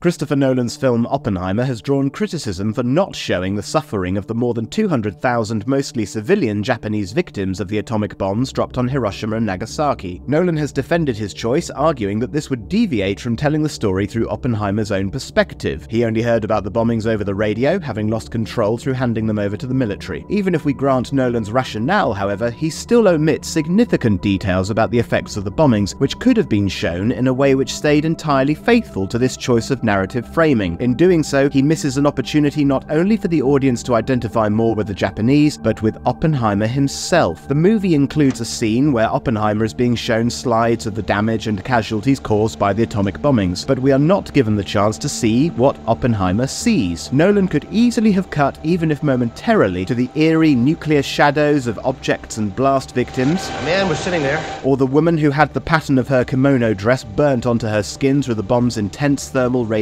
Christopher Nolan's film Oppenheimer has drawn criticism for not showing the suffering of the more than 200,000 mostly civilian Japanese victims of the atomic bombs dropped on Hiroshima and Nagasaki. Nolan has defended his choice, arguing that this would deviate from telling the story through Oppenheimer's own perspective. He only heard about the bombings over the radio, having lost control through handing them over to the military. Even if we grant Nolan's rationale, however, he still omits significant details about the effects of the bombings, which could have been shown in a way which stayed entirely faithful to this choice of narrative framing. In doing so, he misses an opportunity not only for the audience to identify more with the Japanese, but with Oppenheimer himself. The movie includes a scene where Oppenheimer is being shown slides of the damage and casualties caused by the atomic bombings, but we are not given the chance to see what Oppenheimer sees. Nolan could easily have cut, even if momentarily, to the eerie nuclear shadows of objects and blast victims. A man was sitting there. Or the woman who had the pattern of her kimono dress burnt onto her skin through the bomb's intense thermal radiation.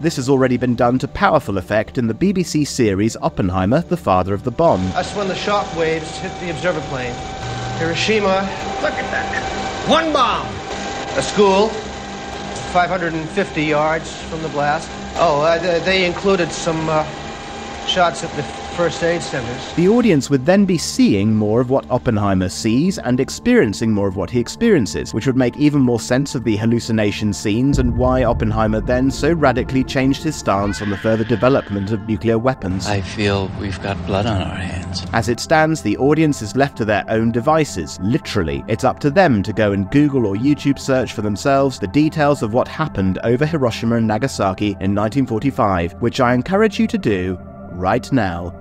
This has already been done to powerful effect in the BBC series Oppenheimer, the father of the bomb. That's when the shock waves hit the observer plane. Hiroshima. Look at that. One bomb. A school, 550 yards from the blast. Oh, uh, they included some uh, shots at the first aid centers. The audience would then be seeing more of what Oppenheimer sees and experiencing more of what he experiences, which would make even more sense of the hallucination scenes and why Oppenheimer then so radically changed his stance on the further development of nuclear weapons. I feel we've got blood on our hands. As it stands, the audience is left to their own devices. Literally, it's up to them to go and Google or YouTube search for themselves the details of what happened over Hiroshima and Nagasaki in 1945, which I encourage you to do right now.